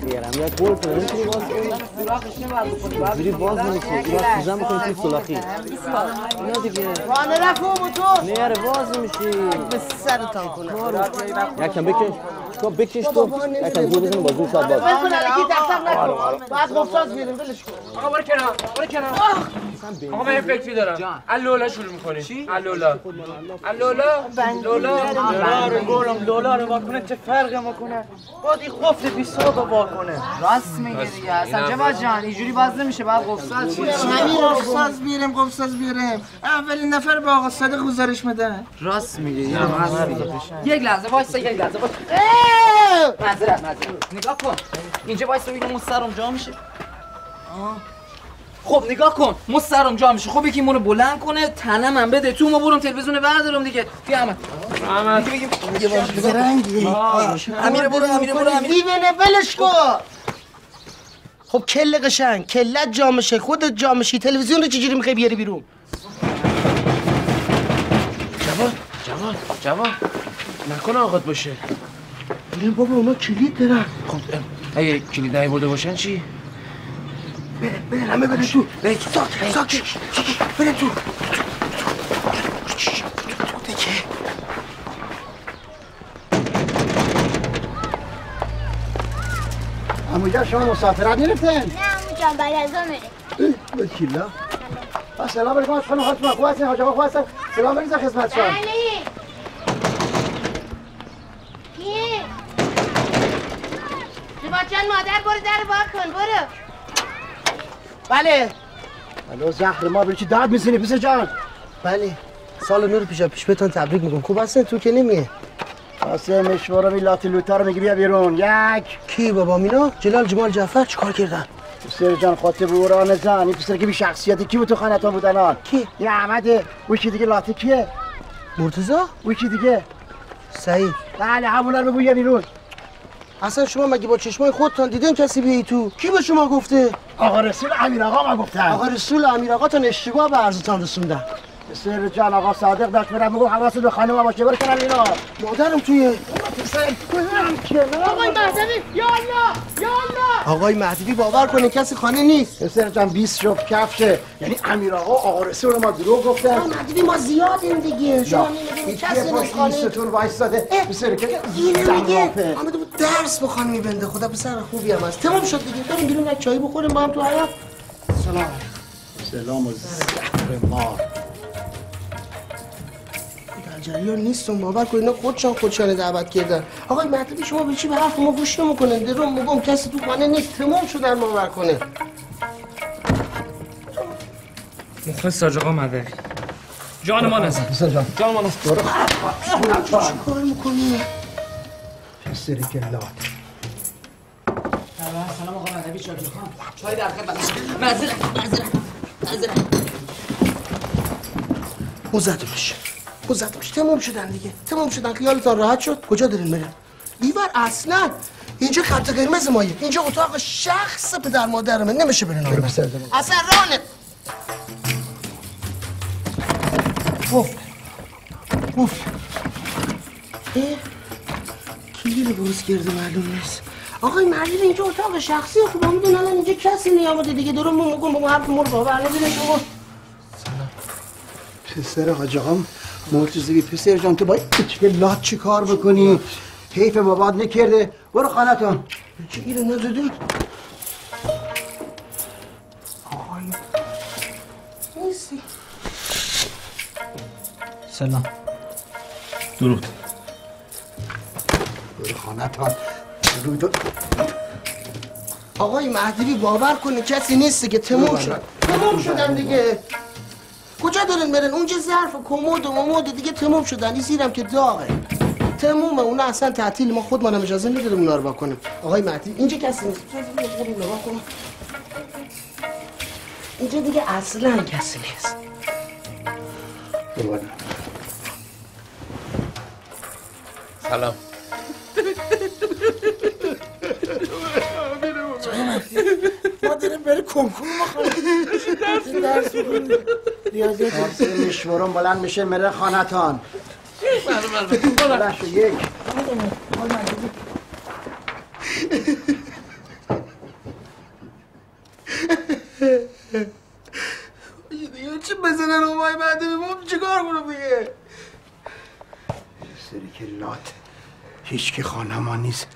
خیرم یک گل کنه نمی‌تونی باز کنی اینجوری باز نمیشه این وقت زن بکنی توی سلاخی اینا دیگه رانه رفت موتور نه یاره باز نمیشی به سرتان کنم یکم بکش تو بکش تو یکم زور بزنی با زور شاید باز ول کن الکی دق دق نکن بعد گفتاز بیاریم ولش کن آقا برو کنار برو کنار آقا من فکری دارم. اللولا شروع می‌کنی. چی؟ اللولا لولا لولا رو گلم لولا رو واکنه چه فرقی می‌کنه؟ باید این قفل بی صبح واکنه. راست میگه دیگه. اصلا جواد جان اینجوری باز نمیشه. بعد قفصل چیه همین قفصاز بیاریم بیاریم اولین نفر به آقا صادق گزارش میدن راست میگه یک لحظه وایسا یک لحظه وایسا. معذرت معذرت نگاه کن. اینجا وایسا ببینم سرم جا میشه. آه. خب نگاه کن مو سرم جا میشه. خب یکی منو بلند کنه تنم هم بده. تو ما برم تلویزیون بردارم دیگه. بیا احمد. احمد. دیگه بگیم. امیر برو امیر برو امیر دیونه ولش کن. خب کله قشنگ. کلت جا میشه خودت جا میشی تلویزیون رو چجوری می‌خوای بیاری بیرون؟ جواد جواد جواد نکنه آقات باشه. نه بابا اونا کلید دارن. خب اگه کلیدای برده باشن چی؟ بره همه بره تو ساکت ساکت بره تو اموجا شما مسافرت نرفتن؟ نه امو جان بعد از میره بسیلا سلام علیکم خانم خانم خوب هستین حاج آقا خوب هستن سلام علیکم خدمت شما بله جان مادر برو در کن برو بله. الو زهر ما بری چی داد می‌زنی پسر جان؟ بله. سال نور پیشا پیش بهتون تبریک میگم. خوب هستن تو که نمیه. واسه مشوارا می لاتی لوتا رو میگی بیا بیرون. یک. کی بابا؟ مینا؟ جلال جمال جعفر؟ چیکار کردن؟ پسر جان خاطر بوران زن این پسر که بی شخصیتی. کی بود تو خانتان بود الان کی؟ یه احمده وکی دیگه لاتی کیه؟ مرتضی؟ وکی دیگه؟ سعید. بله همونا رو بگو بیرون. اصلا شما مگه با چشمای خودتان دیدین کسی بیایی تو؟ کی به شما گفته؟ آقا رسول امیر آقا ما گفتن. آقا رسول امیر آقا تان اشتباه به عرضتان رسوندن. پسر جان آقا صادق داشت میرم میگو حواست به خانم باشه برو کنم اینا. مادرم توی آقای مهدوی یا الله یا الله. آقای مهدوی باور کنه کسی خانه نیست. پسر جان 20 شب کفشه. یعنی امیر آقا آقا رسول رو ما دروغ گفتن مهدوی ما زیادیم دیگه. شما نمی‌دونی این کسی نیست خانه. ستون وایستاده. پسر که میگه. آمده بود درس بخوان میبنده. خدا پسر خوبی هم هست. تمام شد دیگه. بریم بیرون یک چایی بخوریم با هم تو حیات سلام. سلام و زهر مار جریان نیستم باور کن اینا خودشان خودشان دعوت کردن. آقای مهدوی شما به چی به حرف ما گوش نمی‌کنن درم میگم کسی تو خانه نیست تمام شدن باور کنه. مخلص ساج آقا مدر جان ما نزن. جان. جان ما نزن. کار می‌کنی؟ پسر که لات سلام آقا مهدوی شاکر خان چای در خدمت. معذرت معذرت معذرت مزد باش مزد باش تمام شدن دیگه. تمام شدن خیالتان راحت شد. کجا دارین برین بیور اصلا. اینجا خط قرمز مایه. اینجا اتاق شخص پدر مادرمه نمیشه برین آقا پسر اصلا رانه قفل قفل اه. کلید باز کرده معلوم نیست. آقای معلم اینجا اتاق شخصی خوب. میدون الان اینجا کسی نیامده دیگه. درم مو مگم با حرف مر بابا الان ببین شما پسر حاج آقام مرتضوی پسر جان تو باید چه لات چی کار بکنی؟ حیف بابات نکرده. برو خانتان گیره ندادی آقای. نیستی. سلام. درود. برو خانتان تو آقای مهدوی باور کنه کسی نیست که تموم شد. تموم شدن دیگه. کجا دارین برن؟ اونجا ظرف و کمد و ممد دیگه تموم شدن. این زیرم که داغه. تمومه. اونا اصلا تعطیل. ما خودمانم اجازه نداریم اونا رو بکنیم. آقای مهدی اینجا کسی نیست. اینجا دیگه اصلا کسی نیست. سلام. ما داریم بری کنکور بخونیم درس کارسی میشورم بلند میشه میره خانتان. بلند شو یک دیگه چی بزنن آقای مهدوی ما چیکار کنم دیگه؟ سری که لات. هیچ کی خانمان نیست.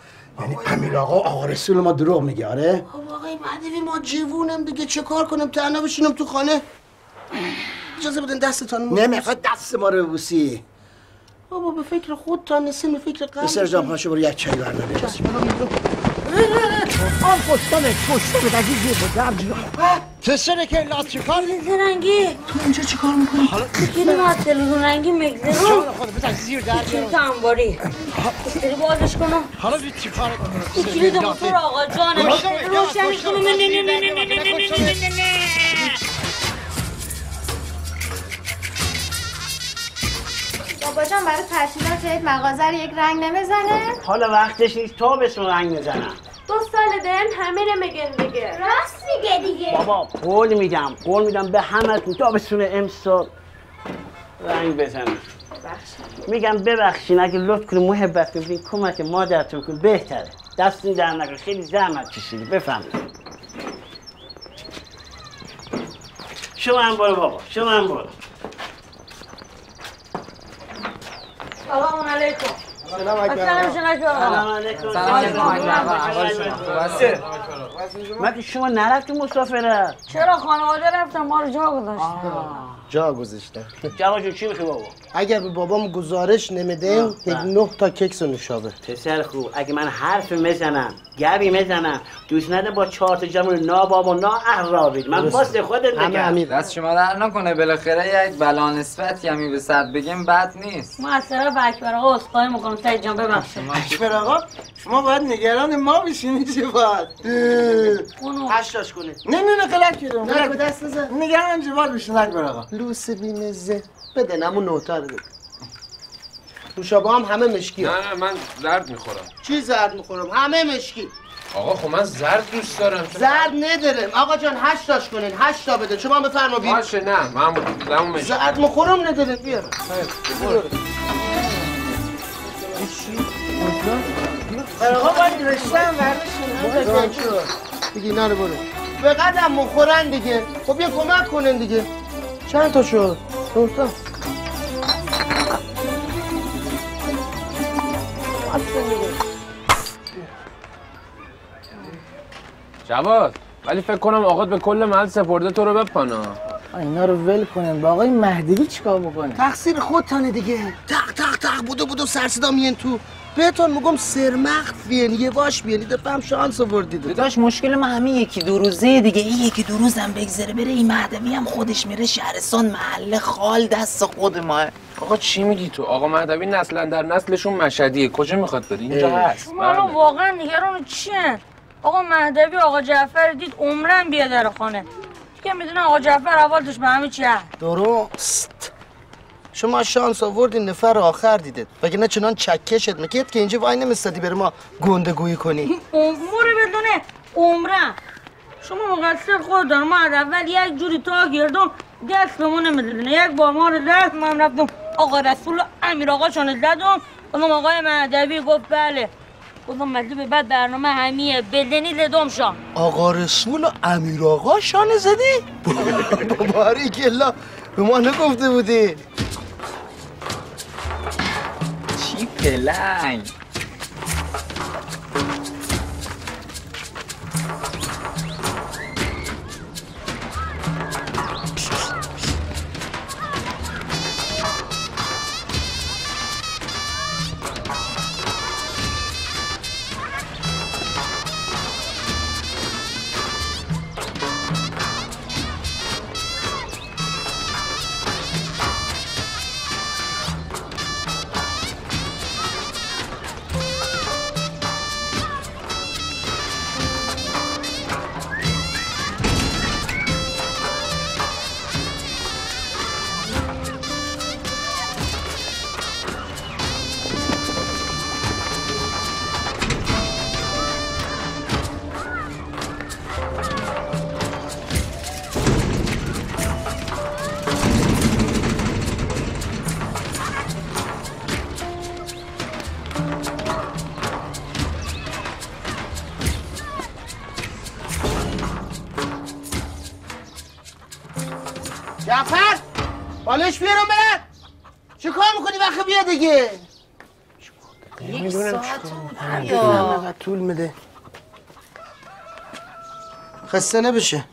یعنی امیر آقا آقا رسول ما دروغ میگه آره؟ خب آقای مهدوی ما جوونم دیگه. چه کار کنم تنها بشینم تو خانه؟ اجازه بدین دستتان نمی‌خواد دست ما رو ببوسی. بابا به فکر خودتان نیستین به فکر قلب. بسر جان پاشو برو یک چای برداری. آن پستانه پستانه دقیقی با درجی پسر که لات چیکار رنگی. تو اینجا چی کار می‌کنی؟ بگیری ما تلویزیون رنگی مگزرون خود بزن زیر در کلیت انباری بری بازش کنم حالا بی چیکار این کلید موتور آقا جانه روشنش کنم نه نه نه نه نه نه نه نه نه. بابا جان برای تعطیلات یک مغازه رو یک رنگ نمی‌زنه؟ حالا وقتش نیست تا بهشون رنگ بزنم. دو سال دارن همینه میگن دیگه راست میگه دیگه. بابا قول میدم قول میدم به همتون تا بتونه امسال رنگ بزنم. میگم ببخشین اگه لطف کنید محبت کنید کمک مادرتون کن بهتره. دستون در نکن خیلی زحمت کشیدی بفهمید. شما هم برو بابا شما هم برو. سلام علیکم سلام سلام سلام علیکم علیکم شما نرفتی مسافره چرا خانواده رفتم ما رو جا گذاشت جا گذاشتم. جواد جون چی می‌خوای بابا؟ اگر به بابام گزارش نمیدین آه، یک بله. نه تا کیکس و نوشابه پسر خوب اگه من حرف می‌زنم گبی می‌زنم دوست نده با چهار تا جمع نا بابا نا احرابید من واسه خودت همه نگم. امیر دست شما در نکنه. بالاخره یک بلا نسبت کمی به صد بگیم بد نیست. ما از طرف اکبر آقا اسخای می‌کنم سعید جان ببخشید. اکبر آقا شما باید نگران ما بشینی چه باید؟ اونو. هشتاش کنید. نه نه نه کردم دست نزن نگران جوال بشین اکبر آقا. لوس بیمزه. بده نمون نوتا رو بده. نوشابه هم همه مشکی نه نه من زرد می‌خورم. چی زرد می‌خورم؟ همه مشکی. آقا خب من زرد دوست دارم. زرد ندارم. آقا جان هشتاش کنین. هشتا بده. شما بفرما بید باشه نه من دمو میشه زرد مخورم ندارم. بیار آقا باید رشتم ورشین دیگه اینا رو برو. به قدم مخورن دیگه. خب یه کمک کنن دیگه. چند تا شد؟ دو تا. جواد ولی فکر کنم آقات به کل محل سپرده تو رو بپانا. اینا رو ول کنن با آقای مهدوی چیکار بکنه تقصیر خودتانه دیگه. تق تق تق بودو بودو سر صدا میین تو. بهتون میگم سرمخت بیین یه باش بیین دفعه شانس آوردید داشت مشکل ما همین یکی دو روزه دیگه این یکی دو روزم بگذره بره این مهدوی هم خودش میره شهرستان محله خال دست خود ما. آقا چی میگی تو؟ آقا مهدوی نسلا در نسلشون مشهدیه. کجا می‌خواد بری؟ اینجا هست. ما الان واقعا نگران چیه آقا مهدوی آقا جعفر دید عمرن بیا در خانه. دیگه می‌دونه آقا جعفر اولش به همه چی درست. شما شانس آوردین نفر آخر دیدید وگه چنان چکشت می‌کرد که اینجا وای نمیستدی بره ما گنده گویی کنی. امور بدونه. عمرن شما مقصر خود دار ما از اول یک جوری تا گردم دست به ما نمی‌دونه یک بار ما رو دست من رفتم. آقا رسول امیر آقا شانه زدم. گفتم آقای مهدوی گفت بله. گفتم مطلب بعد برنامه همیه. بدنی لدم شام. آقا رسول و امیر آقا شانه زدی؟ باری کلا به ما نگفته بودی. the line. خسته نبشه.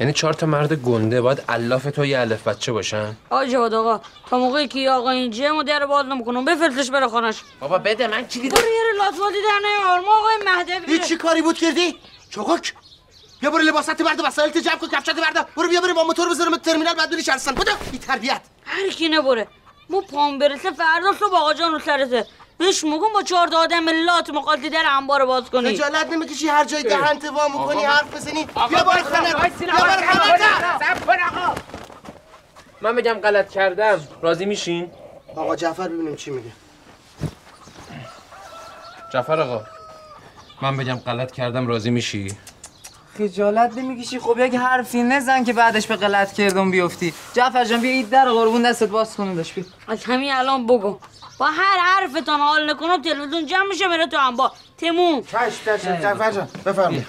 یعنی چهار تا مرد گنده باید الاف تو یه الف بچه باشن؟ آقا جواد آقا تا موقعی که آقا این جمع در باز نمی‌کنم بفرستش بره خانش بابا بده من کلید برو یه لاتوالی در نیار. ما آقای مهدوی هیچ چی کاری بود کردی؟ چوکک بیا برو لباسات برد وسایلت جمع کن کفشات برد برو بیا بریم با موتور بذارم ترمینال بعد بری شهرستان. بدو بی تربیت هر کی نبره. مو پام برسه فردا صبح آقا جان رو سرته بهش میگم با چهار تا آدم لات مقالتی در انبار باز کنی. خجالت نمی‌کشی هر جای دهن توا می‌کنی حرف بزنی. بیا باید خانه بیا برو خانه من بگم غلط کردم. راضی میشین؟ آقا جعفر ببینیم چی میگه. جعفر آقا من بگم غلط کردم راضی میشی؟ خجالت نمی‌کشی. خب یک حرفی نزن که بعدش به غلط کردم بیفتی. جعفر جان بیا این در قربون دستت باز کنه داشت بیا. از همین الان بگو. با هر حرفتان حال نکنم تلویزیون جمع میشه میره تو انبار تموم چشم چشم جان بفرمایید.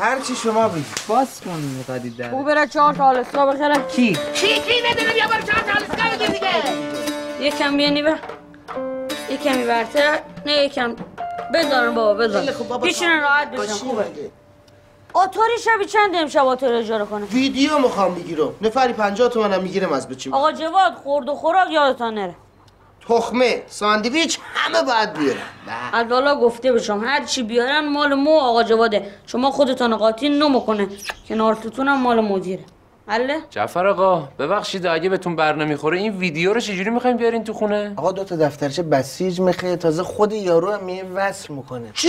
هر چی شما بگید. باز کن قدید در. او بره چهار تا حالستا بخره کی؟ کی؟ کی نداره بیا برو چهار تا حالستا بگیر دیگه. یکم بیا نیبه یکمی برتر. نه یکم بذارم بابا بذار. پیشون راحت بشن خوبه آتاری شبی چند امشب آتاری اجاره کنه؟ ویدیو می‌خوام بگیرم. نفری پنجاه تومن هم می‌گیرم از بچه آقا جواد خورد و خوراک یادتان نره. تخمه ساندویچ همه باید بیارم از بالا گفته بشم هر چی بیارن مال مو آقا جواده. شما خودتان قاطی نمی‌کنه کنارتون هم مال مدیره. حله جعفر آقا ببخشید اگه بهتون بر نمی‌خوره این ویدیو رو چجوری می‌خوایم بیارین تو خونه؟ آقا دو تا دفترچه بسیج میخه. تازه خود یارو هم یه وصل می‌کنه. چی؟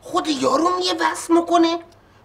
خود یارو هم یه وصل می‌کنه؟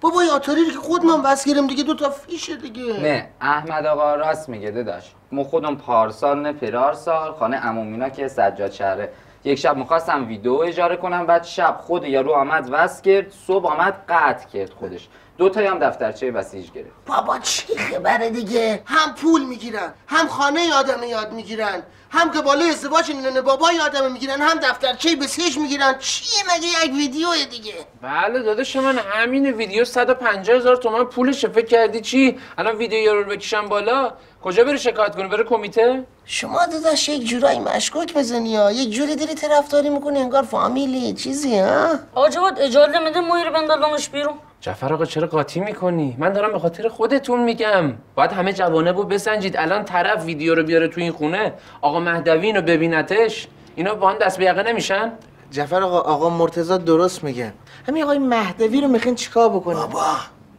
بابا یه آتاری که خود من وصل گیرم دیگه دو تا فیشه دیگه. نه احمد آقا راست میگه داداش. ما خودم پارسال نه فرارسال خانه عمومینا که سجاد شهره. یک شب می‌خواستم ویدیو اجاره کنم بعد شب خود یارو آمد وصل کرد صبح آمد قطع کرد خودش. دو تایی هم دفترچه بسیج گرفت. بابا چی خبره دیگه؟ هم پول می‌گیرن هم خانه آدم یاد می‌گیرن هم که بالای ازدواج ننه بابای آدم می‌گیرن هم دفترچه بسیج می‌گیرن. چیه مگه یک ویدیو دیگه؟ بله داداش من همین ویدیو 150 هزار تومن پولشه. فکر کردی چی؟ الان ویدیو رو بکشم بالا؟ کجا بره شکایت کنه؟ بره کمیته؟ شما داداش یک جورایی مشکوک بزنی ها. یک جوری داری طرفداری می‌کنی انگار فامیلی چیزی ها؟ آقا جواد اجازه میده مویر بندازمش بیرون. جعفر آقا چرا قاطی می‌کنی؟ من دارم به خاطر خودتون میگم. باید همه جوانبو بسنجید. الان طرف ویدیو رو بیاره تو این خونه. آقا مهدوی اینو ببینتش. اینا با هم دست به یقه نمیشن؟ جعفر آقا آقا مرتضی درست میگه. همین آقای مهدوی رو می‌خواین چیکار بکنه بابا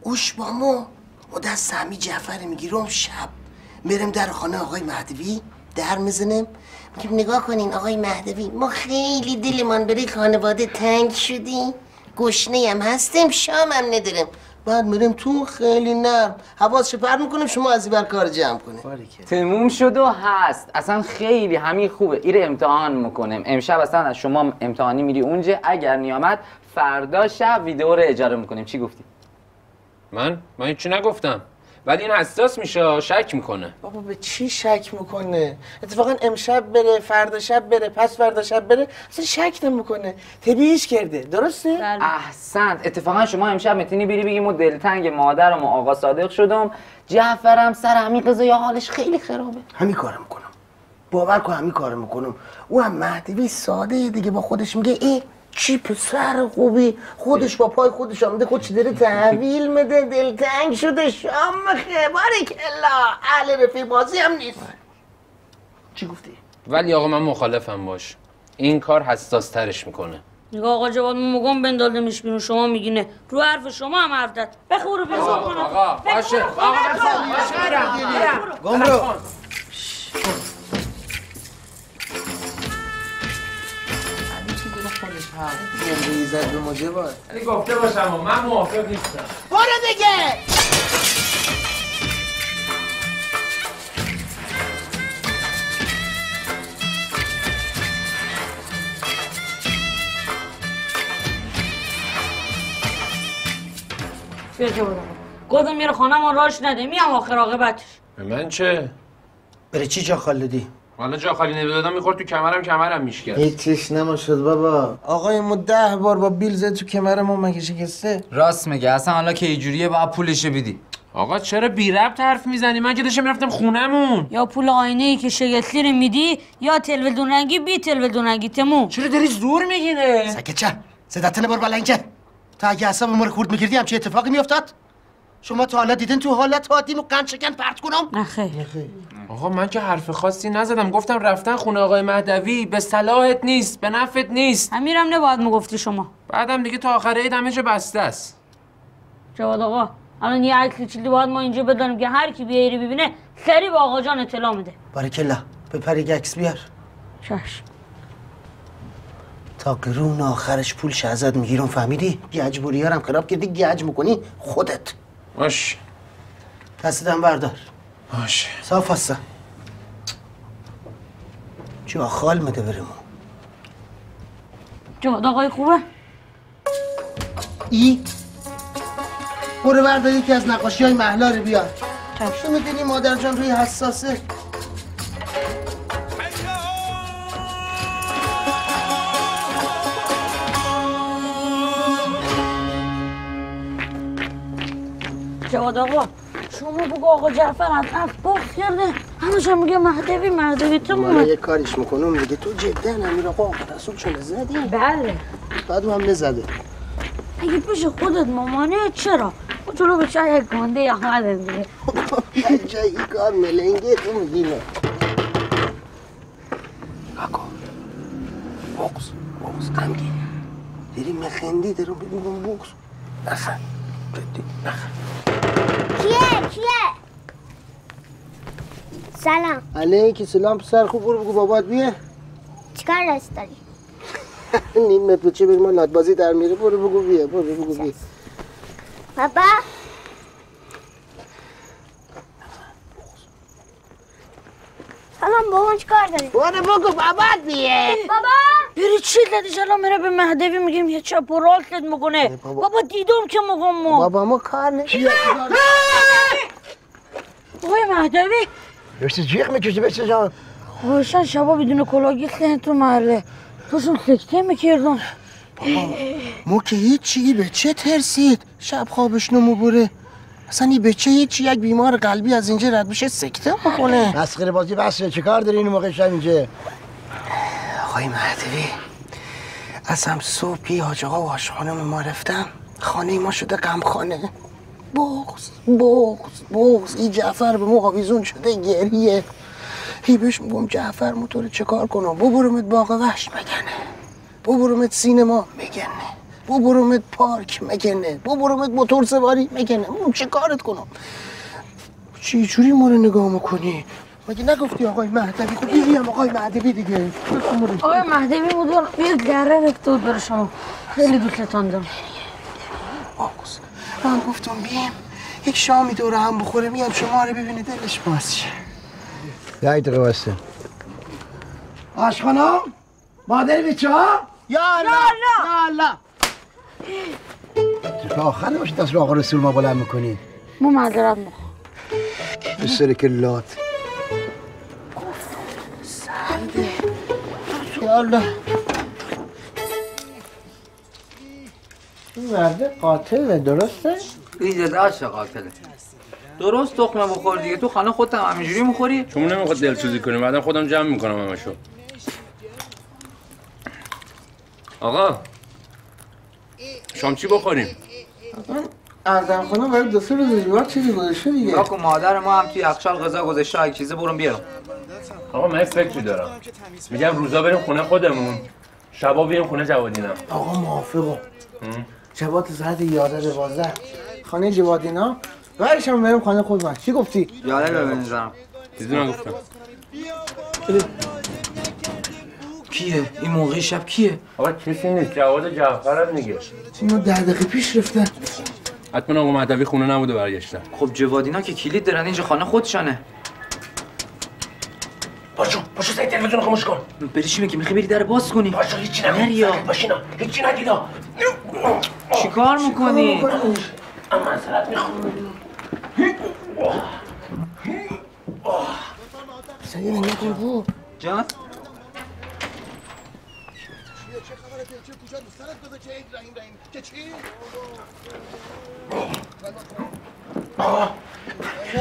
گوش با ما ما دست همین جعفر می‌گیرم شب. میرم در خانه آقای مهدوی در می‌زنم میگیم نگاه کنین آقای مهدوی ما خیلی دلمان برای خانواده تنگ شدیم. گشنه هم هستیم شام هم نداریم. بعد میریم تو خیلی نرم. حواس پرت می‌کنیم شما از این بر کار جمع کنیم تموم شد و هست. اصلا خیلی همین خوبه. ایره امتحان می‌کنیم. امشب اصلا از شما امتحانی میری اونجا. اگر نیامد فردا شب ویدیو رو اجاره می‌کنیم. چی گفتی؟ من؟ من هیچی نگفتم. بعد این حساس میشه شک می‌کنه. بابا به چی شک می‌کنه؟ اتفاقا امشب بره فردا شب بره پس فردا شب بره اصلا شک نمی‌کنه. طبیعیش کرده درسته؟ احسنت. اتفاقا شما امشب می‌تونی بری بگی ما دلتنگ مادرم و آقا صادق شدم. جعفرم سر همین قضیه حالش خیلی خرابه. همین کارم می‌کنم. باور کن همین کارم می‌کنم. او هم مهدوی ساده دیگه با خودش میگه ای چی پسر خوبی؟ خودش با پای خودش آمده خودش داره تحویل میده دلتنگ شده شام مخه بارکلا اهل رفیق بازی هم نیست. چی گفتی؟ ولی آقا من مخالفم باش. این کار حساس ترش می‌کنه. نگاه آقا جواد مگم بندازمش بیرون. شما میگینه. رو حرف شما هم حرف داد بخورو بیرون کنم آقا باشه. آقا گم رو زندگی زد به مجه باید ولی گفته باشم و من موافق نیستم. برو دیگه! بیا جواد آقا گفتم میره خانه ما راش نده. میام آخر عاقبتش به من چه؟ بره چی جا خالدی؟ حالا جا خالی نمی‌دادم می‌خورد تو کمرم کمرم میشکرد هیچیش نماشد بابا. آقای ما ده بار با بیل زد تو کمر ما مگه شکسته؟ راست میگه اصلا حالا که اینجوریه باید پولش بدی آقا چرا بی ربط حرف می‌زنی؟ من که داشتم رفتم خونمون یا پول آینه ای که شگفتی رو میدی یا تلویزیون رنگی بی تلویزیون رنگی تموم. چرا داری زور می‌گیره سکت چه؟ صداتن بر بلنگه تا اگه اصلا ما رو خورد می‌کردی هم چه اتفاقی میافتاد؟ شما تا حالا دیدن تو حالت عادی قند شکن پرت کنم؟ نه خیر. آقا من که حرف خاصی نزدم. گفتم رفتن خونه آقای مهدوی به صلاحت نیست به نفعت نیست. امیرم نباید می‌گفتی شما. بعدم دیگه تا آخر عید همه بسته است. جواد آقا الان یه عکس چیزی باید ما اینجا بدانیم که هر کی بیاری ببینه سری به آقا جان اطلاع میده. باریکلا به پری عکس بیار. چشم تا قرون آخرش پول ازت می‌گیرم فهمیدی؟ گجبوری هم خراب کردی گج می‌کنی خودت. باش دستتم بردار باش صاف هستم جا خال میده برمو جواد آقای خوبه ای برو بردار یکی از نقاشی های محلا رو بیار تو می‌دونی مادر جان روی حساسه جواد آقا شما بگو آقا جعفر از اف بخ کرده. همش هم میگه مهدوی مهدوی تو من مومد یه کاریش می‌کنم دیگه تو جدا امیر آقا آقا رسول چونه زدی؟ بله. بعد هم نزده. اگه پیش خودت مامانه چرا؟ او جلو به چای گنده احمد دیگه جایی کار ملنگه تو میگی نه. نکن بغز بغز غمگین دیری مخندی دارم ببینم بغز نخن جدی نخن کیه؟ سلام. علیکی سلام پسر خوب برو بگو بابات بیه؟ چیکار دست داری؟ نیم متر چه بریم؟ لات بازی در میره برو بگو بیه برو بگو بیه. بابا. سلام بابا چیکار داری؟ برو بگو بابات بیه. بابا. بری چی دادی الان میره به مهدوی میگیم یه چپ و می‌کنه. بابا. دیدم که مگم ما. بابا ما کار نمیشه آقای مهدوی. داشتی جیغ می‌کشی بچه جان خوشن شبا بدون کلاگی سن تو محله. توشون سکته می‌کردم. ما که هیچی به چه ترسید؟ شب خوابش نمو بره. اصلا این بچه هیچی یک بیمار قلبی از اینجا رد بشه سکته می‌کنه. مسخره بازی بسه چه کار داری این موقع شب اینجا؟ آقای مهدوی از هم صبحی حاج آقا و ما رفتم. خانه ما شده غمخانه. بغز بغز بغز این جعفر به ما آویزون شده گریه. هی بهش میگم جعفر موتور چه کار کنم؟ ببرمت باغ وحش مگنه ببرمت سینما مگنه ببرمت پارک مگنه ببرمت موتور سواری مگنه من چه کارت کنم؟ چی جوری ما رو نگاه می‌کنی؟ مگه نگفتی آقای مهدوی؟ خب دیدی هم آقای مهدوی دیگه. آقای مهدوی بودن یه گره رفته بود برای شما. خیلی دوستتان دارم. من گفتم بیم یک شامی دور هم بخوره میام شما رو ببینه دلش باز شه. یه دقیقه بسته آش خانم مادر بچه ها؟ یا الله یا الله. تا آخر باشه دست رو آقا رسول ما بلند می‌کنی. ما معذرت می‌خوام. به سر کلات یا الله. این مرد قاتله درسته؟ ایده داشت قاتله. درست تخمه بخور دیگه. تو خانه خودت هم همینجوری می‌خوری؟ شما نمی‌خواد دلسوزی کنیم بعدم خودم جمع می‌کنم همشو. آقا شام چی بخوریم؟ اردم خانم برای دو سه روز دیوار چیزی گذاشته دیگه. کاکو مادر ما هم توی یخچال غذا گذاشته. اگه چیزه برون بیارم. آقا من فکری دارم. میگم روزا بریم خونه خودمون. شبا بیایم خونه جوادینا آقا موافقم. شبات ساعت 11 12 خانه جوادینا بعدش هم بریم خانه خود من چی گفتی؟ یاله رو بنزنم چیزی نگفتم. کیه؟ این موقع شب کیه؟ آقا کسی نیست. جواد جعفر میگه اینو ده دقیقه پیش رفتن؟ حتما آقا مهدوی خونه نبوده برگشتن. خب جوادینا که کلید دارن اینجا خانه خودشانه. باشو باشو سعی تلویزیون خاموش کن. بری چی میگی؟ می‌خوای بری در باز کنی؟ باشو هیچی نریا. باشینا. هیچی نگیدا چیکار می‌کنی؟ اما معذرت می‌خوام سعید نکن بود جان. آقا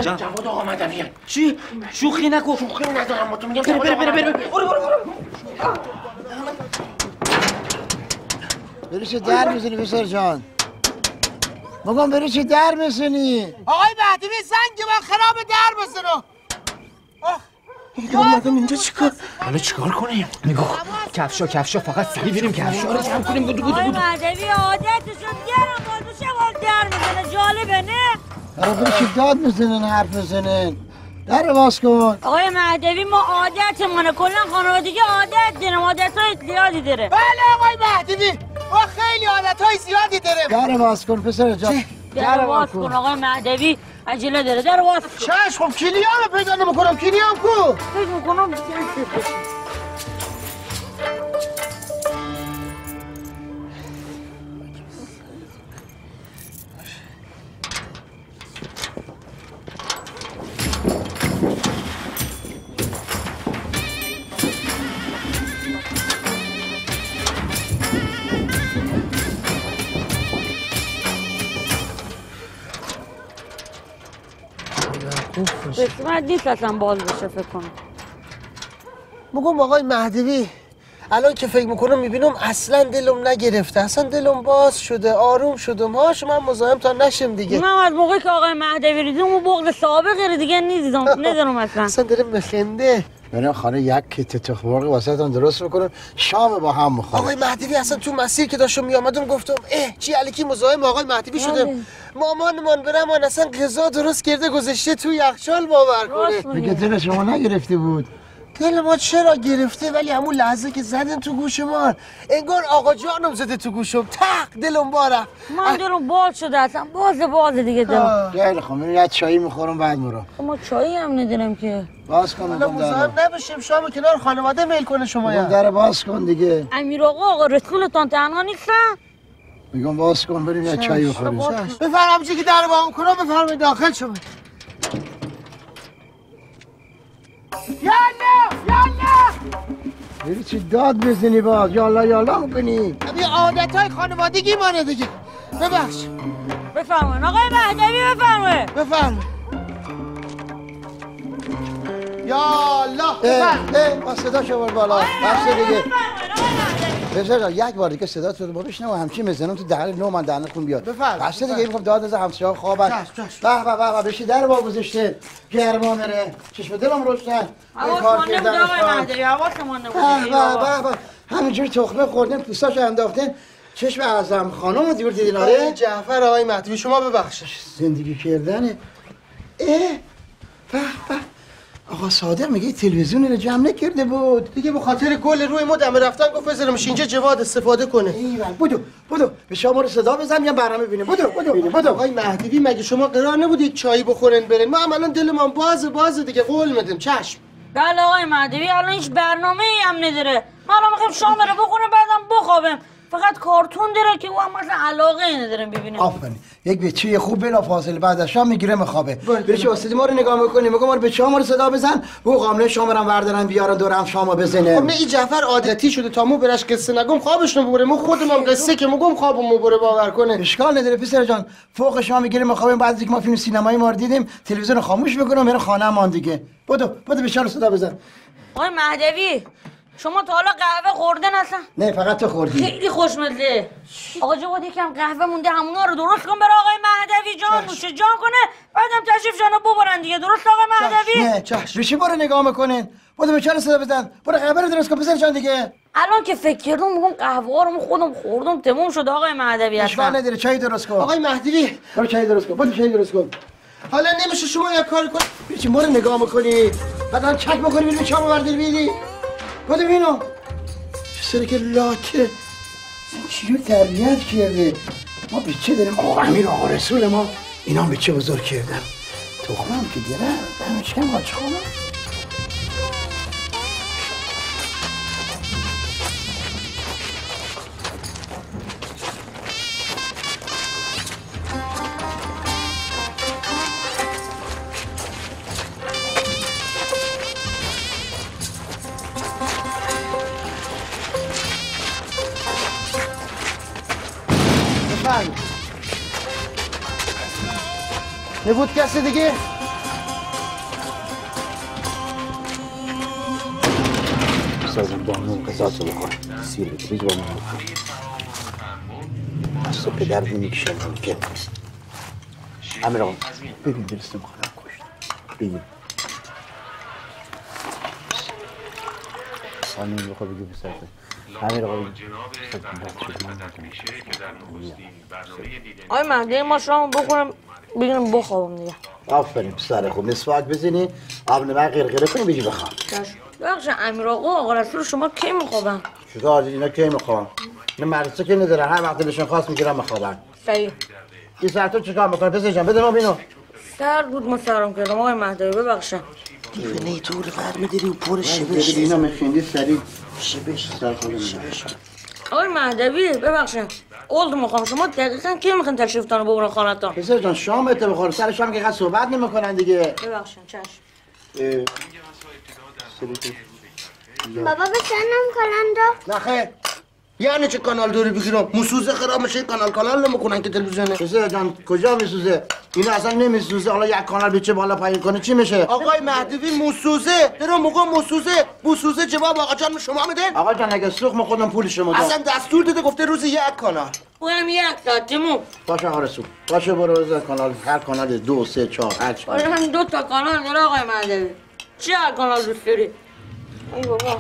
جواد آقا مدویان چی؟ شوخی نکن شوخی ندارم با تو میگم بره بره بره بره برو برو برو. بری چه در می‌زنی پسر جان. مگم بری چه در می‌زنی. آقای مهدوی زنگ من خراب در بزنو اومدم اینجا چیکار حالا چیکار کنیم؟ نگاه کفشا کفشا فقط سری بریم کفشا رو جمع کنیم. بودو بودو آقای بودو. مهدوی عادتشون گرم بشه باز در می‌زنه. جالبه نه؟ آره بری چه داد می‌زنن حرف می‌زنن. در باز کن. آقای مهدوی ما عادتمونه. کلا خانوادگی عادت داریم عادت های زیادی داره. بله آقای مهدوی ما خیلی عادت های زیادی داریم در باز کن پسر جان. در باز کن. آقای مهدوی عجله داره. در باز کن. چش خب رو پیدا نمی‌کنم کلیام کو؟ فکر می‌کنم قسمت نیست اصلا باز بشه فکر کنم. میگم آقای مهدوی الان که فکر می‌کنم می‌بینم اصلا دلم نگرفته. اصلا دلم باز شده آروم شدم. هاش من مزاحم تا نشم دیگه. من از موقعی که آقای مهدوی دیدم اون بغض سابقی رو دیگه نیدیدم ندارم اصلا. اصلا دارم بخنده. بریم خانه یک کت تخمرغ واسه درست بکنم شام با هم می‌خورم آقای مهدوی اصلا تو مسیر که داشتم میامدم گفتم اه چی علیکی مزاحم آقای مهدوی شدم مامانمان برم اصلا غذا درست کرده گذاشته تو یخچال باور کنه. میگه دل شما نگرفته بود. دل ما چرا گرفته؟ ولی همون لحظه که زدن تو گوشمان انگار آقا جانم زده تو گوشم. تق دلم بارم من دلم باز شده اصلا. باز باز دیگه دلم. خیلی خب من یه چایی می‌خورم بعد میرم ما چایی هم ندارم که. باز کن حالا مزاحم نباشیم. شام کنار خانواده میل کنه شما یا. در باز کن دیگه. امیر آقا آقا رسولتان تنها نیستن؟ میگم باز کن بریم یه چایی بخوریم. بفرم چی که در با کنم بفرمایید. داخل شما یالا یالا. بری چی داد بزنی باز. یالا یالا می‌کنی. این عادت های خانوادگی مانه دیگه. ببخش. بفرمایید. آقای مهدوی بفرمایید. بفرم یالا. بفرم اه اه با صدا شو بالا. بس دیگه. بذار یک بار دیگه صدا تو ما بشنم و همچین می‌زنم تو دهن نو من دهنتون بیاد. بفرم، بس دیگه. میگم داد از همسایه‌ها خوابن. چشم. به به به به بشی در با گذاشته گرما میره. چشم دلم روشن کار کردن به. به به به. همینجوری تخمه خوردن پوستاشو انداختن چشم اعظم خانم رو دور دیدین آره؟ جعفر آقای مهدوی شما ببخشش زندگی کردنه. اه به به. آقا صادق میگه تلویزیون رو جمع نکرده بود. دیگه به خاطر گل روی ما دم رفتن گفت بذارمش اینجا جواد استفاده کنه. ایول بودو بودو به شما رو صدا بزن یا برنامه ببینیم. بودو بودو بودو آقای مهدوی مگه شما قرار نبودید چایی بخورن برین؟ ما عملا دلمان باز باز دیگه قول میدیم. چشم. بله آقای مهدوی الان هیچ برنامه ای هم نداره. ما الان می‌خوایم شام رو بخوریم بعدم بخوابیم. فقط کارتون داره که او هم مثلا علاقه ای نداریم ببینیم آفرین. یک بچه خوب بلا فاصله بعد از شام می‌گیره میخوابه بری چه واسه ما رو نگاه می‌کنی میگم ما بچه ما رو صدا بزن. او قامله شام رو بردارن بیارن دورم شامو بزنه. خب نه این جعفر عادتی شده. تا مو برش قصه نگم خوابش نبره مو خودم هم قصه که مگم خوابم بره باور کنه. اشکال نداره پسر جان. فوق شام می‌گیره میخوابیم بعد از اینکه ما فیلم سینمایی ما رو دیدیم تلویزیون رو خاموش می‌کنم میره خانه مان دیگه. بدو بدو بچه رو صدا بزن. آقای مهدوی. شما تا حالا قهوه خوردن اصلا؟ نه فقط تو خوردی. خیلی خوشمزه. آقا جواد یکم قهوه مونده همونا رو درست کن برای آقای مهدوی جان. نوشه جان کنه بعدم تشریف جانو ببرن دیگه. درست آقای مهدوی؟ نه چشم. بشی برو نگاه می‌کنین؟ بدو بچه رو صدا بزن؟ برو قهوه رو درست کن پسر جان دیگه. الان که فکر کردم میگم قهوه رو خودم خوردم تموم شد آقای مهدوی اشکال اصلا نداره چای درست کن. آقای مهدوی. برو چای درست کن برو چای درست کن. حالا نمیشه شما یک کار کن. بچه ما رو نگاه می‌کنی؟ بعدا چک بکنی ببین چامو برداری بیدی بدو ببینم سری که لاته چی رو تربیت کرده ما بچه داریم آقا امیر آقا رسول ما اینا هم بچه بزرگ کردن تخمه هم که دیره دمش کم حاج aqui. Sözüm kazası olur. Sihirli biz olmalı. de kadar bir kişi olmalı kendimiz. Amir oğlum, bir gün birisini bana koştu. Bir gün. خانم بخواه بگی پسر جان امیر آقا بگی پسر جان بد شد من نکنم. آی مهدی ما شام بخورم بگیرم بخوابم دیگه. آفرین پسر خوب. مسواک بزنی آب نمک غرغره کنی بگی بخواب. بخش امیر آقا آقا رسول شما کی میخوابن؟ چیکار اینا کی می‌خوان اینا مدرسه که ندارن هر وقت دلشون خواست می‌گیرن میخوابن. صحیح. این ساعت تو چیکار می‌کنه پسر جان بده ما بینو. سر بود ما سرم کردم. آقای مهدی ببخشم دیونه طول برمیداری و پر بده شبش. اینا مخیندی سریع. شبش. سر خودم آقای مهدوی ببخشید. اولد می‌خوام. شما دقیقا کی می‌خواین تشریفتان رو ببرن خانتان پسر جان شام ات بخور. سر شام که قصد صحبت نمی‌کنن دیگه. ببخشید چشم. بابا بسنم کلندو نخه یعنی چه کانال داری بگیرم؟ مسوزه خراب میشه کانال کانال نمی‌کنن که تلویزیونه پسر جان کجا میسوزه؟ اینا اصلا نمیسوزه. حالا یک کانال بیچه بالا پایین کنه چی میشه؟ آقای مهدوی مسوزه. درم موقع مسوزه. مسوزه جواب آقا جان شما میدن آقا جان اگه سوخ ما خودم پول شما داد اصلا دستور داده گفته روزی یک کانال. اونم یک ساعت تیمو. باشه آقا رسول. باشه برو بزن کانال هر کانال دو سه چهار هر آره من دو تا کانال داره آقای مهدوی. چی هر کانال دوست داری؟ ای بابا.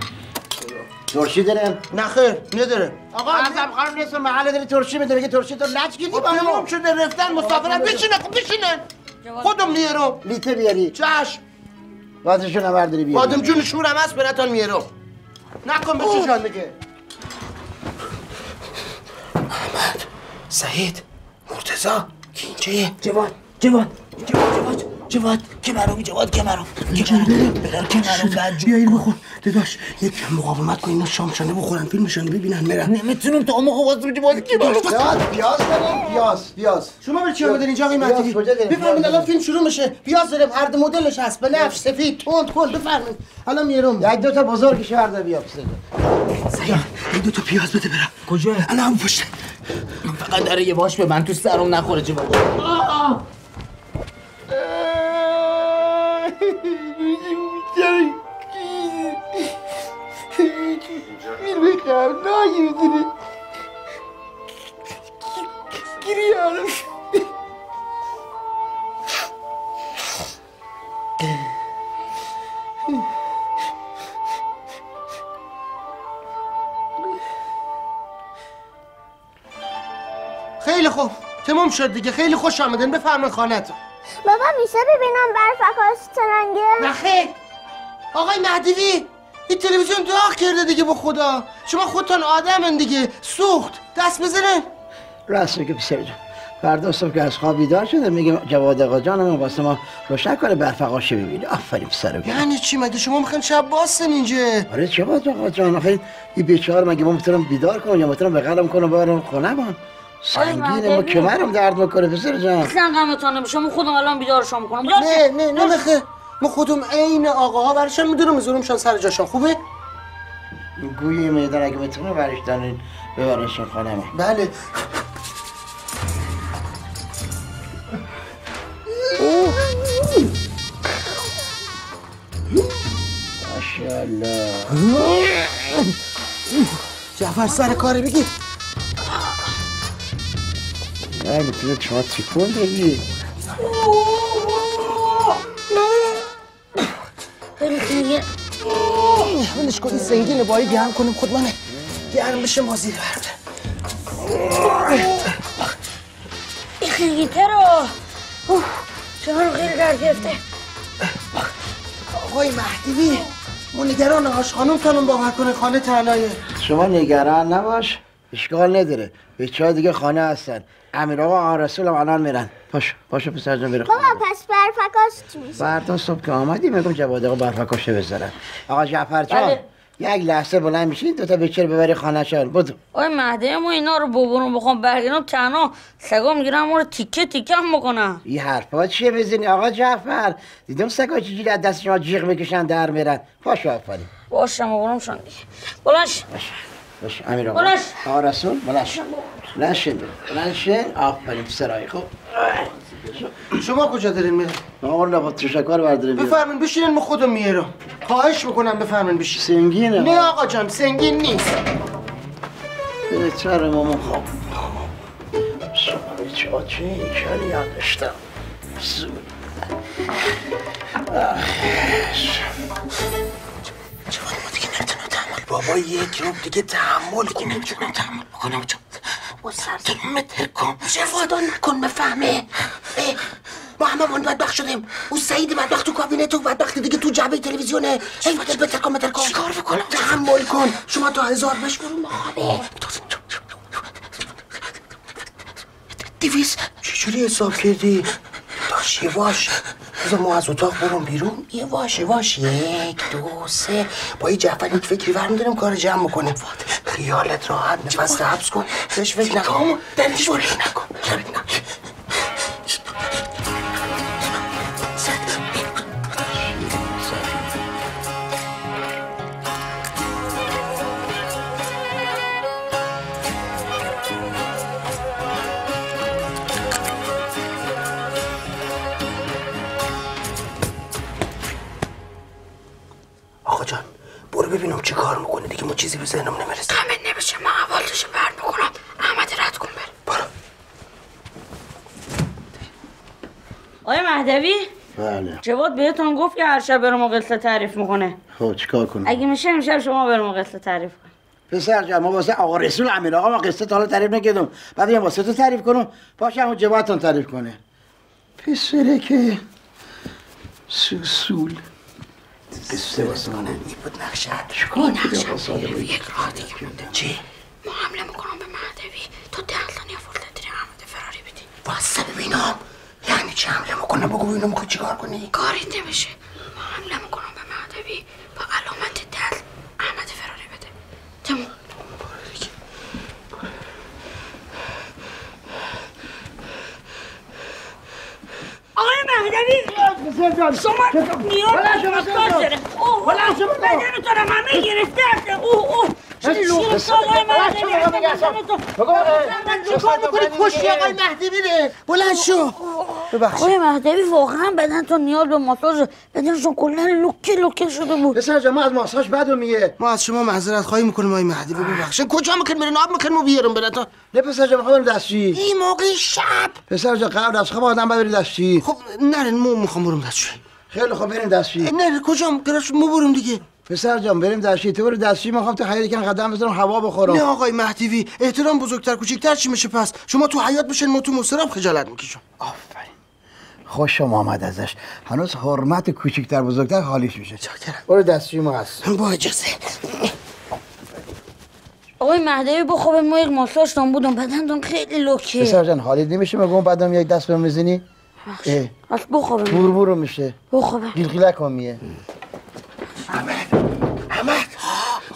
ترشی داره؟ نخیر نداره آقا ازم خانم نیست محله داری ترشی میده میگه ترشی تو لچ گیری خب تمام شده رفتن مسافرت. بشینه خب بشینن خودم میارم. لیته بیاری. چشم. بازشون هم برداری بیاری. بادم جون شورم هست براتان میارم. نکن بچه جان دیگه. احمد سعید مرتزا کی اینجایه جواد جواد جواد جواد جواد مرو جواد که مرو بعد بیایید بخور داداش یک کم مقاومت کن اینا شام شانه بخورن فیلمشانه ببینن میرن نمی‌تونم تا موقع واسه جواد که مرو پیاز داریم پیاز پیاز شما به چی آمدین اینجا آقای مهدی؟ بفرمایید پیاز الان فیلم شروع میشه. پیاز داریم هر دو مدلش هست. بنفش سفید تند کن بفرمایید. الان میرم. یک دو تا بزرگش ورده بیا پسر سعید این دو تا پیاز بده برم. کجا؟ الان هم پشت. فقط داره یه باش به من تو سرم نخوره چه Bir bakar ne yüzünü. Giriyorum. خیلی خوب تمام شد دیگه خیلی خوش آمدین بفرمایید خانه‌تون بابا میشه ببینم برفکاش چرنگه؟ نخیر آقای مهدوی این تلویزیون داغ کرده دیگه به خدا. شما خودتان آدمن دیگه. سوخت. دست بزنین راست میگه پسر جان فردا صبح که از خواب بیدار شده میگه جواد آقا جانم واسه ما روشن کنه برفقاشه ببینه. آفرین پسر یعنی چی مگه؟ شما می‌خواین شب باسن اینجا؟ آره جواد آقا جان آخه این بیچاره مگه ما می‌تونم بیدار کنم یا می‌تونم بغلم کنم؟ ببرم خونه من. سنگینه ما کمرم درد می‌کنه پسر جان. اصلا غمتان نمیشه من خودم الان بیدار شام کنم. نه نه نه نخه ما خودم عین آقاها برشم می‌دونم. میذارمشان سر جاشان. خوبه؟ گویی میدان اگه بتونه برش دارین ببرنشون خونه من بله ماشاءالله. جعفر سر کاره بگی نه می‌تونه شما تیکون بگی ولش کن این سنگینه بایی گرم کنیم خود منه گرم بشه ما زیر برده این خیلی ترو چهار خیلی درد گرفته آقای مهدوی ما نگران هاش خانم تانم باور کنه خانه تنهایه شما نگران نباش اشکال نداره. بچه دیگه خانه هستن. امیر آقا آقا رسول هم الان میرن. باش باشه پسر جان بره بابا پس برفکاش چی میشه؟ فردا صبح که آمدی میگم جواد آقا برفکاشه بذارن آقا جعفر جان بله. یک لحظه بلند میشین دو تا بچه رو ببری خانه شان بدو. آقای مهدی ما اینا رو ببرم بخوام. برگردم تنها سگا می‌گیرم ما رو تیکه تیکه هم بکنم این حرفا چیه بزنی آقا جعفر؟ دیدم سگا چجوری از دست شما جیغ می‌کشن در میرن. پاشو آفرین. باشم ببرم شان دیگه بلنش باش امیر آقا. بلنش. آقا رسول بلند شن بلند شن بلند آفرین پسرای خوب شما کجا دارین میرین؟ آقا لبا تشکر برداریم. بفرمین بشینین ما خودم میارم خواهش می‌کنم بفرمین بشین. سنگینه نه آقا جان سنگین نیست. بهتره ماما خواب صبح چاچه این کلی یادشتم زود بابا یک روب دیگه تحمل کن نمی‌تونم تحمل بکنم سرتون متر کن جوادان نکن بفهمه ما همه من بدبخت شدیم او سعید بدبخت تو کابینت و بدبخت دیگه تو جعبه تلویزیونه ای بتر کن متر کن چیکار بکنم تحمل کن شما تا هزار بش برو مخانه دیویس چجوری حساب کردی؟ داشت یواش بذار ما از اتاق برم بیرون. یواش یواش یک دو سه. با این جعفر یک فکری برمیدارم کار جمع می‌کنه خیالت راحت. نفس حبس کن. بهش فکر نکن. درش فکر نکن. آقای مهدوی؟ بله. جواد بهتون گفت که هر شب برام قصه تعریف می‌کنه. خب چیکار کنم؟ اگه میشه امشب شما برام قصه تعریف کن پسر جان ما واسه آقا رسول امیر آقا ما قصه تا حالا تعریف نکردم. بعد میگم واسه تو تعریف کنم. باشه همون جوادتون تعریف کنه. پسره که سوسول. قصه واسه من این بود نقشه چیکار نقشه آدم یک راه دیگه چی؟ ما حمله می‌کنم به مهدوی. تو ده ثانیه فرصت داری احمد فراری بدی؟ واسه ببینم. چه حمله می‌کنه بگو ببینم می‌خوای چیکار کنی. کاری نمیشه. ما حمله می‌کنم به مهدوی. با علامت دل. احمد فراری بده. تموم. آقای مهدوی. شما نیاز به ماساژ داره. اوه بدن تو رو همه گرفته هسته اوه. مهدوی بلند شو. ببخشید. آقای مهدوی واقعا بدن تو نیاز به ماساژ. بدنشون کلا لوکه لوکه شده بود. پسر جان ما از ماساژ بدو میگه. ما از شما معذرت خواهی می‌کنیم آقای مهدی ببخشید. کجا می‌کنیم برین آب می‌کنیم و بیارم برات نه پسر جان می‌خوام دستشویی این موقع شب. پسر جان قبل از خواب آدم بره دستشویی خب نرین مو می‌خوام برم دستشویی خیلی خب بریم دستشویی نه کجا گراش مو برم دیگه. پسر جان بریم دستشویی. تو برو دستشویی می‌خوام تو حیاط کنم قدم بزنم هوا بخورم. نه آقای مهدیوی احترام بزرگتر کوچیکتر چی میشه پس؟ شما تو حیات بشین ما تو مستراب خجالت می‌کشم. آفرین. خوشم آمد ازش. هنوز حرمت کوچیکتر بزرگتر حالیش میشه. برو دستشویی ما هست. با اجازه. آقای مهدوی بخواب ما یک ماساژ تان بودم بدنتون خیلی لوکه. پسر جان حالیت نمیشه مگه اون بعدم یک دست بهم می‌زنی از بخوابم بور بورو میشه. بخوابم گیلگیلک هم میه احمد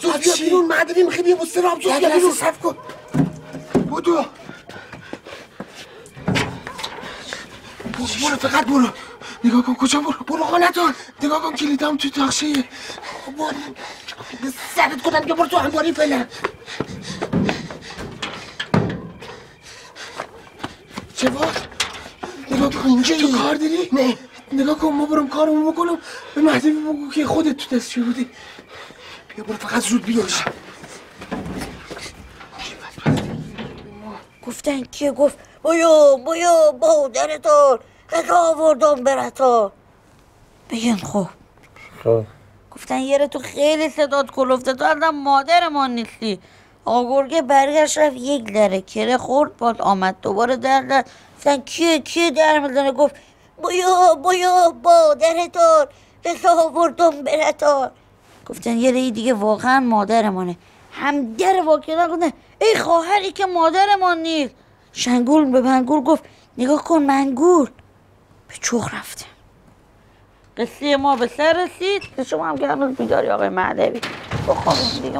زود بیا بیرون مهدوی می‌خوای بیا مستراب زود بیا بیرون. صف کن. بودو. برو فقط برو. نگاه کن کجا برو؟ برو خانتون نگاه کن کلیدم تو تاخچه. برو. سرت کنم که برو تو انباری فعلا. جواد نگاه کن اینجا تو کار داری؟ نه. نگاه کن ما برم کارمو بکنم. به مهدوی بگو که خودت تو دستشویی بودی. بیا برو فقط زود بیا گفتن کیه؟ گفت بایو بایو بودرتون بگه آوردم برتا بگین خب. خب. گفتن یه تو خیلی صدات کلفته تو اصلا مادرمان نیستی. آقا گرگه برگشت رفت یک دره. کره خورد باز آمد. دوباره در در. گفتن کیه کیه در می‌زنه؟ گفت بایو بایو بادرتون بگه آوردم برتون گفتن یه ری دیگه واقعا مادرمانه. همگر واکدن گفتن ای خواهری که مادرمان نیست. شنگول به منگول گفت نگاه کن منگول. به چوخ رفته. قصه ما به سر رسید. که شما هم که هنوز بیداری آقای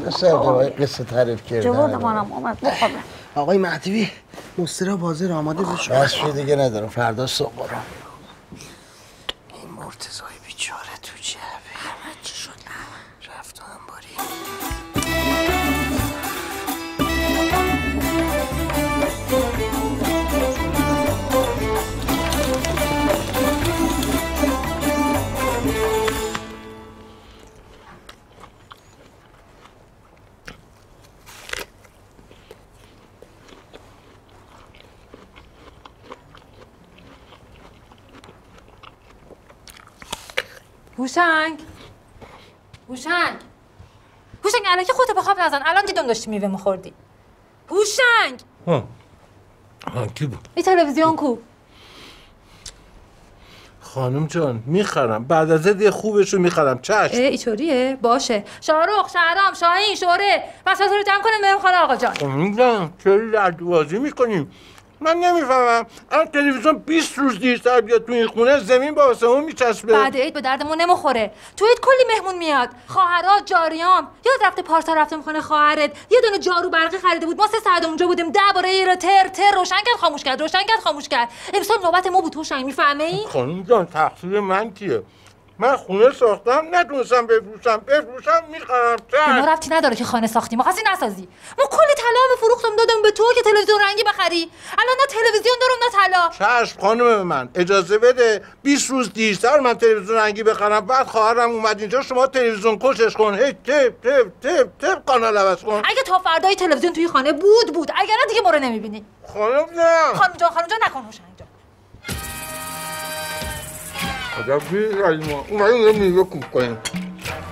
پسر جان قصه تعریف کردن. جواد منم آمد بخوابم. آقای مهدوی مسترا حاضر آماده بشو دستشویی دیگه ندارم فردا صبح برم. این مرتضای هوشنگ. هوشنگ. هوشنگ الان که خودتو به خواب نزن. الان دیدم داشتی میوه میخوردی. هوشنگ. ها. ها کی بود؟ این تلویزیون کو. خانم جان می‌خرم. بعد از یه خوبشو می‌خرم. اه چشم ایطوریه باشه. شاروخ شهرام شاهین شوره. بس رو جمع کنیم بریم خانه آقا جان. خانم جان چه لدوازی می‌کنیم؟ من نمی‌فهمم. الان تلویزیون 20 روز دیرتر بیاد تو این خونه زمین با آسمون میچسبه. بعد عید به دردمون نمی‌خوره. تو عید کلی مهمون میاد. خواهرات جاریام یاد رفته پارسا رفته می‌کنه خواهرت. یه دونه جارو برقی خریده بود. ما سه ساعت اونجا بودیم. درباره یه رو تر تر روشن کرد خاموش کرد روشن کرد خاموش کرد. امسال نوبت ما بود هوشنگ. می‌فهمه ای خانم جان تقصیر من کیه؟ من خونه ساختم نتونستم بفروشم. بفروشم می‌خرم. به ما ربطی نداره که خانه ساختی ما خواستی نسازی. ما کلی طلا فروختم دادم به تو که تلویزیون رنگی بخری. الان نه تلویزیون دارم نه طلا. چشم خانم من اجازه بده. 20 روز دیرتر من تلویزیون رنگی بخرم. بعد خواهرم اومد اینجا شما تلویزیون کشش کن. هی تپ تپ تپ تپ کانال عوض کن. اگه تا فردای تلویزیون توی خانه بود بود. اگر نه دیگه ما رو نمی‌بینی. خانم جان خانم جان خانم جان نکن هوشنگ جان عجب گیری ما اومدیم یه میوه کوب کنیم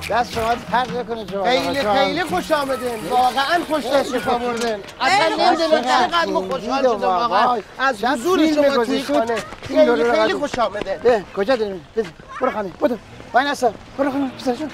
دست شما فرق کنه جواب خیلی خیلی خوش آمدین. واقعا خوش تشریف آوردین اصلا نمی‌دونم چقدر ما خوشحال شدم واقعا از حضور شما توی خانه خیلی خیلی خوش آمده کجا داریم برو خانه برو وای نصر برو خانه پسر جان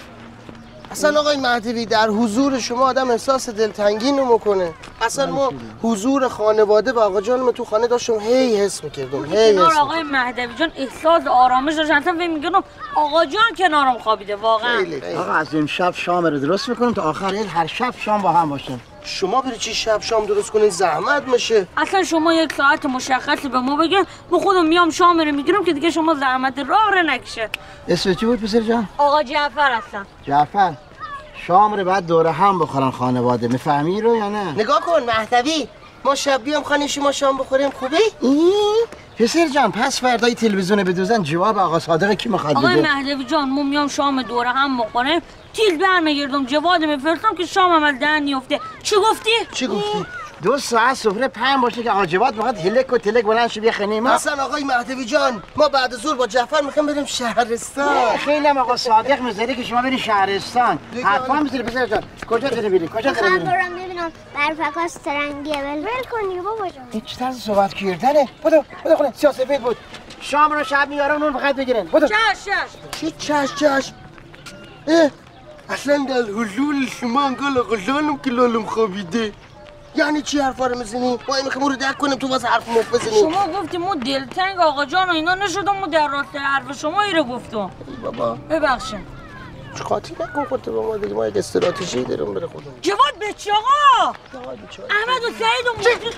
اصلا آقای مهدوی در حضور شما آدم احساس دلتنگی رو می‌کنه. اصلا ما حضور خانواده و آقا جانم تو خانه داشتم هی حس می‌کردم هی کنار حس آقای مهدوی جان احساس آرامش داشت اصلا فکر می‌کردم آقا جان کنارم خوابیده واقعا. آقا از امشب شام رو درست می‌کنیم تا آخر. هر شب شام با هم باشیم شما بری چی شب شام درست کنین زحمت میشه اصلا شما یک ساعت مشخصی به ما بگه ما خودم میام شام رو می‌گیرم که دیگه شما زحمت راه رو نکشه. اسم چی بود پسر جان؟ آقا جعفر هستم. جعفر شام رو بعد دوره هم بخورن خانواده می‌فهمی رو یا نه؟ نگاه کن مهدوی. ما شب بیام خانه شما شام بخوریم خوبه پسر جان پس فردای تلویزیون بدوزن جواب آقا صادق کی می‌خواد آقای بده؟ مهدوی جان ما میام شام دوره هم بخوریم. تیل برمیگردم جواد میفرستم که شامم از دهن نیفته. چی گفتی؟ چی گفتی؟ دو ساعت سفره پهن باشه که جواد می‌خواد هلک و تلک بلند شه بخنیم ما اصلا آقای مهدوی جان ما بعد زور با جعفر می‌خوام بریم شهرستان. خیلی هم آقا صادق می‌ذاره که شما برید شهرستان. حتما می‌ذاره پسر جان. کجا داری بری کجا داری می‌خوام بری برم ببینم برفکاس ترنگیه. ول ول کن دیگه بابا جان. این چه طرز صحبت کردنه؟ بدو بدو خونه سیاسفید بود. شام رو شب میارم نون فقط بگیرن. بدو چش چش. چی چش چش؟ اه؟ اصلا در حلول شما انگل آقا جانم که لالم خوابیده یعنی چی حرفا رو می‌زنی؟ ما این رو درک کنیم تو واسه حرف مف بزنی شما گفتی ما دلتنگ آقا جان و اینا نشدم ما در راست حرف شما ای رو گفتم بابا ببخشید چه خاطی نکن خودت با ما دیگه ما یک استراتژی داریم بره خودمون جواد به چی آقا؟ احمد و سعید و موسیقی